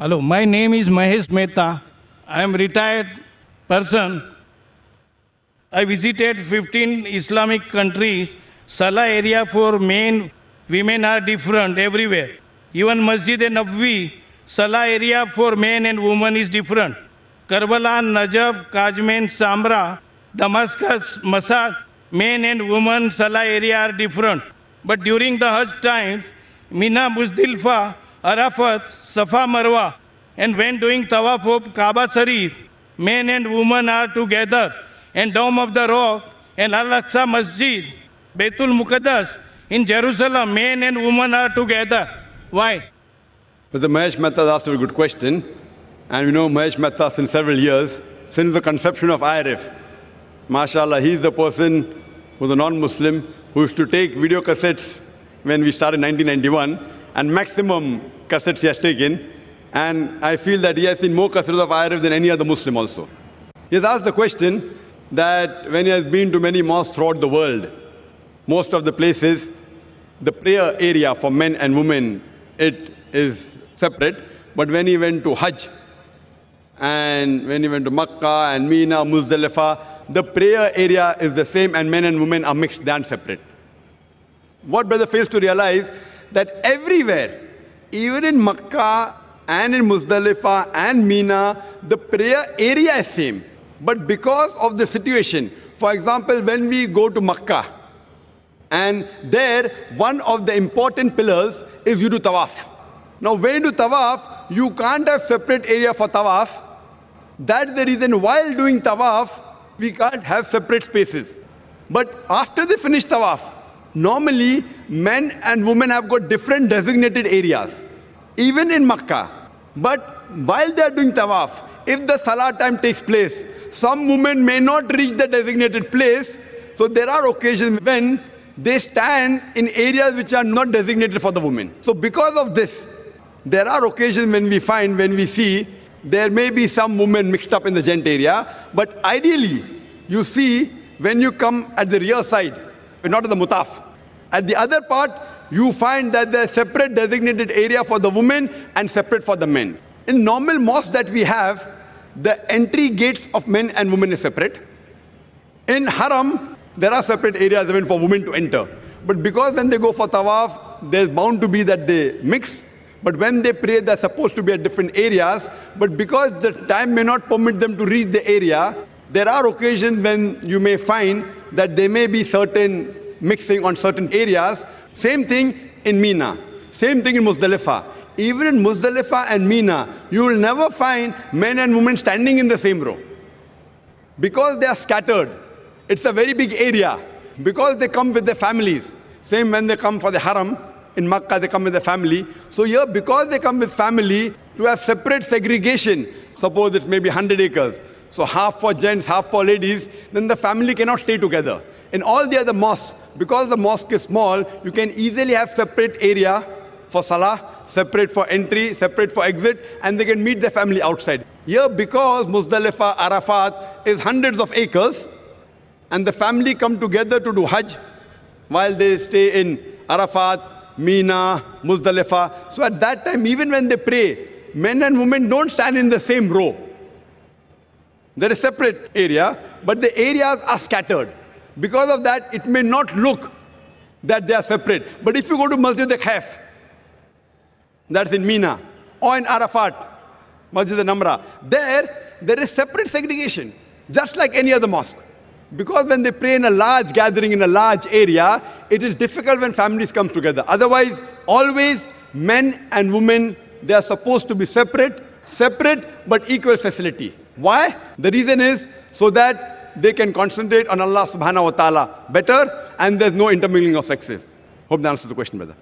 Hello, my name is Mahesh Mehta. I am retired person. I visited 15 Islamic countries. Salah area for men, women are different everywhere. Even Masjid Nabwi, Salah area for men and women is different. Karbala, Najaf, Kajmen, Samra, Damascus, Masad, men and women Salah area are different. But during the Hajj times, Mina, Muzdalifah, Arafat, Safa, Marwa, and when doing Tawaf of Kaaba Sharif, men and women are together. And Dome of the Rock and Al-Aqsa Masjid, Baitul Muqaddas, in Jerusalem, men and women are together. Why? But the Mahesh Mehta asked a good question. And we know Mahesh Mehta since several years, since the conception of IRF. MashaAllah, he's the person who's a non-Muslim who used to take video cassettes when we started in 1991 and maximum cassettes he has taken. And I feel that he has seen more cassettes of IRF than any other Muslim also. He has asked the question that when he has been to many mosques throughout the world, most of the places, the prayer area for men and women, it is separate. But when he went to Hajj, and when he went to Makkah and Mina, Muzdalifah, the prayer area is the same and men and women are mixed than separate. What brother fails to realize that everywhere, even in Makkah and in Muzdalifah and Mina, the prayer area is same. But because of the situation, for example, when we go to Makkah, and there, one of the important pillars is you do tawaf. Now, when you do tawaf, you can't have separate area for tawaf. That's the reason while doing tawaf, we can't have separate spaces. But after they finish tawaf, normally men and women have got different designated areas, even in Makkah. But while they are doing tawaf, if the salah time takes place, some women may not reach the designated place. So there are occasions when they stand in areas which are not designated for the women. So because of this, there are occasions when we find, when we see, there may be some women mixed up in the gent area, but ideally, you see, when you come at the rear side, not at the mutaf, at the other part, you find that there's separate designated area for the women and separate for the men. In normal mosques that we have, the entry gates of men and women is separate. In haram, there are separate areas even for women to enter. But because when they go for tawaf, there's bound to be that they mix. But when they pray, they're supposed to be at different areas. But because the time may not permit them to reach the area, there are occasions when you may find that there may be certain mixing on certain areas. Same thing in Mina. Same thing in Muzdalifah. Even in Muzdalifah and Mina, you will never find men and women standing in the same row. Because they are scattered. It's a very big area. Because they come with their families. Same when they come for the haram, in Makkah they come with their family. So here, because they come with family, to have separate segregation, suppose it's maybe 100 acres. So half for gents, half for ladies, then the family cannot stay together. In all the other mosques, because the mosque is small, you can easily have separate area for salah, separate for entry, separate for exit, and they can meet their family outside. Here, because Muzdalifah, Arafat is hundreds of acres, and the family come together to do Hajj while they stay in Arafat, Mina, Muzdalifah. So at that time, even when they pray, men and women don't stand in the same row. There is separate area, but the areas are scattered. Because of that, it may not look that they are separate. But if you go to Masjid al-Khayf, that's in Mina, or in Arafat, Masjid al-Namra, there, there is separate segregation, just like any other mosque. Because when they pray in a large gathering in a large area, it is difficult when families come together. Otherwise, always men and women, they are supposed to be separate, separate but equal facility. Why? The reason is so that they can concentrate on Allah subhanahu wa ta'ala better and there's no intermingling of sexes. Hope that answers the question, brother.